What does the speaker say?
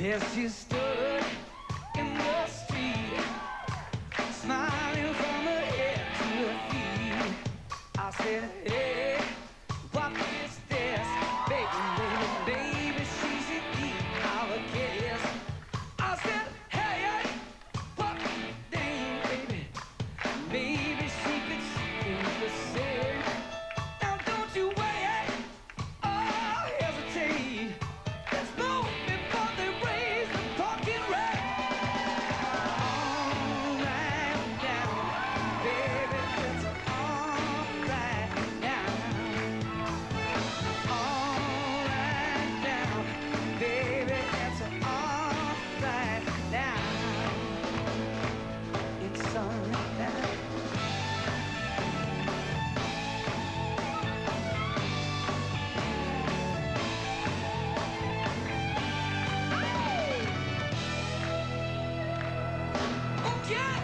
There she stood in the street, smiling from her head to her feet. I said, Yes!